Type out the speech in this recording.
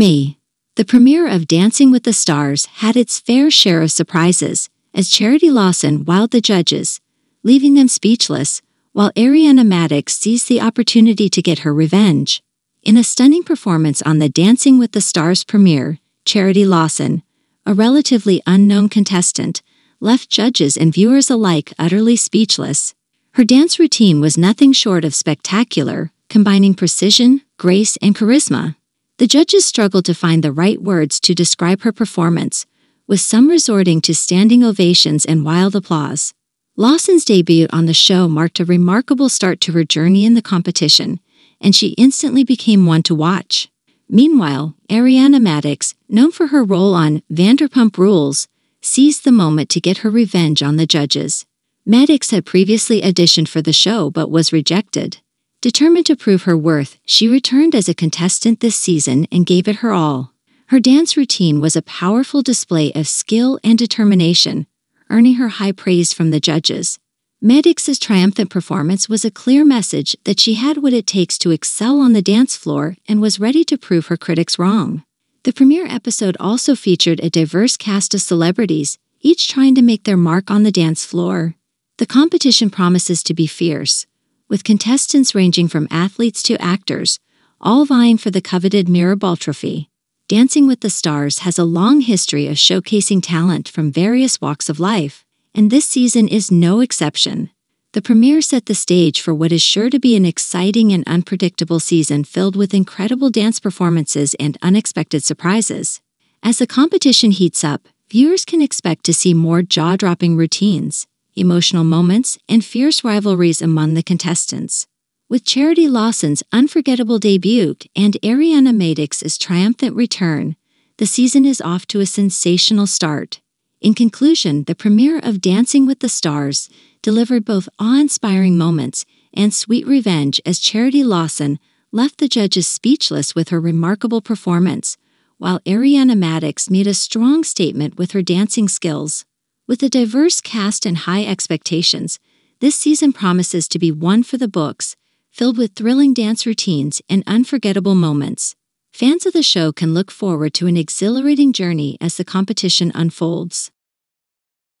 May. The premiere of Dancing with the Stars had its fair share of surprises, as Charity Lawson wowed the judges, leaving them speechless, while Ariana Madix seized the opportunity to get her revenge. In a stunning performance on the Dancing with the Stars premiere, Charity Lawson, a relatively unknown contestant, left judges and viewers alike utterly speechless. Her dance routine was nothing short of spectacular, combining precision, grace, and charisma. The judges struggled to find the right words to describe her performance, with some resorting to standing ovations and wild applause. Lawson's debut on the show marked a remarkable start to her journey in the competition, and she instantly became one to watch. Meanwhile, Ariana Madix, known for her role on Vanderpump Rules, seized the moment to get her revenge on the judges. Madix had previously auditioned for the show but was rejected. Determined to prove her worth, she returned as a contestant this season and gave it her all. Her dance routine was a powerful display of skill and determination, earning her high praise from the judges. Madix's triumphant performance was a clear message that she had what it takes to excel on the dance floor and was ready to prove her critics wrong. The premiere episode also featured a diverse cast of celebrities, each trying to make their mark on the dance floor. The competition promises to be fierce, with contestants ranging from athletes to actors, all vying for the coveted Mirror Ball trophy. Dancing with the Stars has a long history of showcasing talent from various walks of life, and this season is no exception. The premiere set the stage for what is sure to be an exciting and unpredictable season filled with incredible dance performances and unexpected surprises. As the competition heats up, viewers can expect to see more jaw dropping routines, emotional moments, and fierce rivalries among the contestants. With Charity Lawson's unforgettable debut and Ariana Madix's triumphant return, the season is off to a sensational start. In conclusion, the premiere of Dancing with the Stars delivered both awe-inspiring moments and sweet revenge as Charity Lawson left the judges speechless with her remarkable performance, while Ariana Madix made a strong statement with her dancing skills. With a diverse cast and high expectations, this season promises to be one for the books, filled with thrilling dance routines and unforgettable moments. Fans of the show can look forward to an exhilarating journey as the competition unfolds.